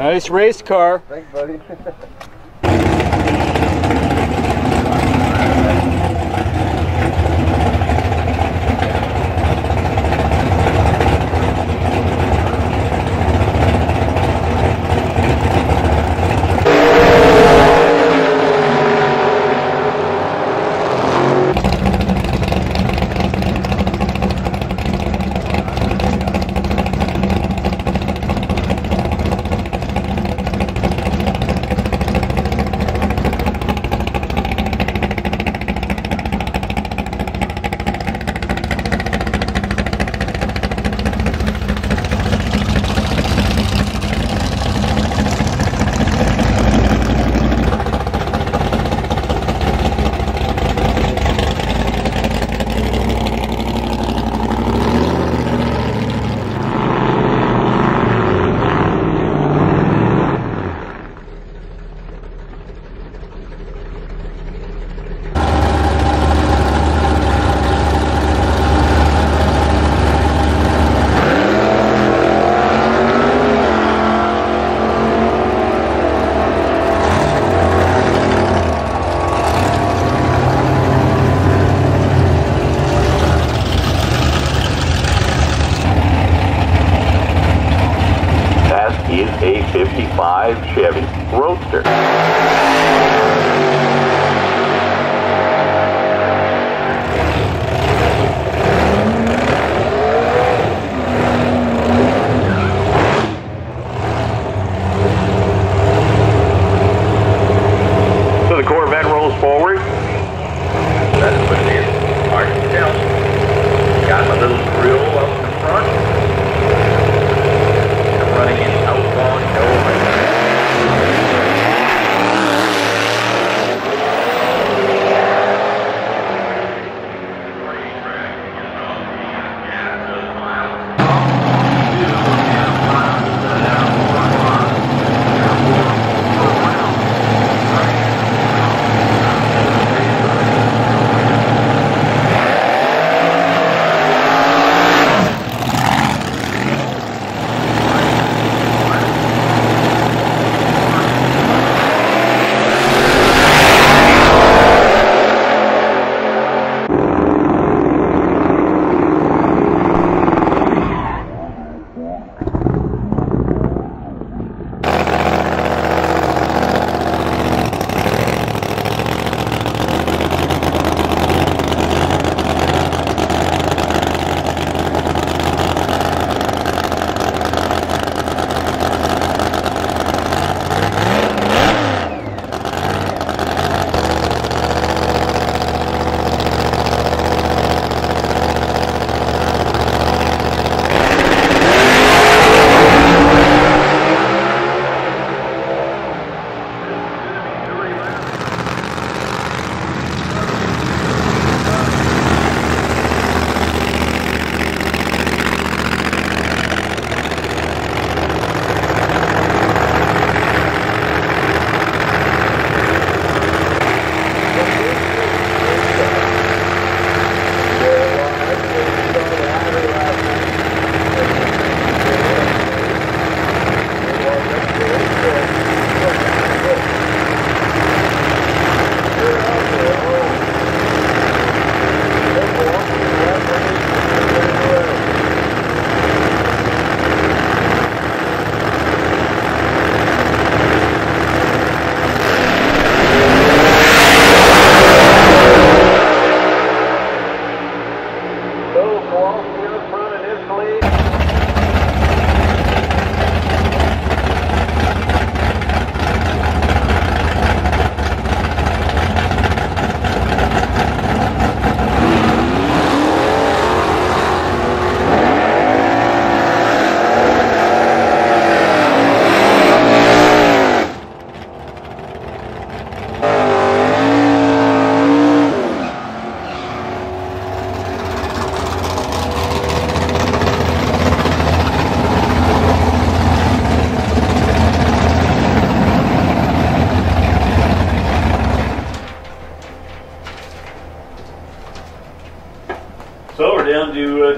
Nice race car. Thanks, buddy.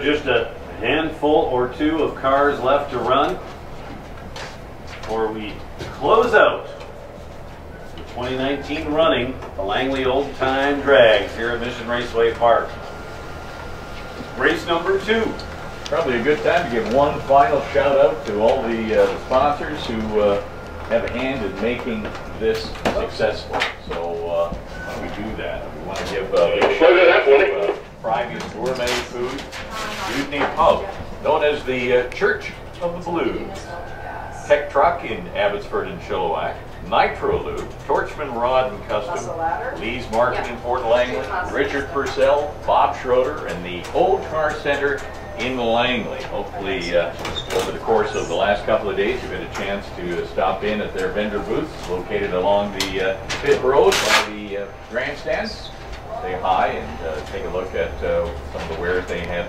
just a handful or two of cars left to run before we close out the 2019 running the Langley Old Time Drags here at Mission Raceway Park. Race number two. Probably a good time to give one final shout out to all the uh, sponsors who uh, have a hand in making this successful. So uh, why don't we do that? We want to give a big shout out to uh, Private Gourmet Food, Mutiny Pub, known as the uh, Church of the Blues. Tech Truck in Abbotsford and Chilliwack, Nitro Lube, Torchman Rod and Custom, Lee's Market in Fort Langley, Richard Purcell, Bob Schroeder, and the Old Car Center in Langley. Hopefully, uh, over the course of the last couple of days, you've had a chance to stop in at their vendor booths located along the uh, pit road by the uh, grandstands. Say hi and uh, take a look at uh, some of the wares they had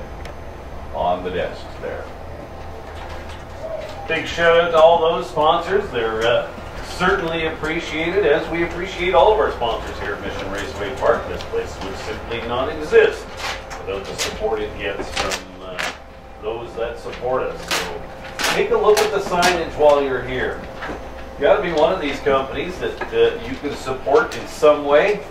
on the desks there. Big shout out to all those sponsors. They're uh, certainly appreciated, as we appreciate all of our sponsors here at Mission Raceway Park. This place would simply not exist without the support it gets from uh, those that support us. So take a look at the signage while you're here. You got to be one of these companies that uh, you can support in some way.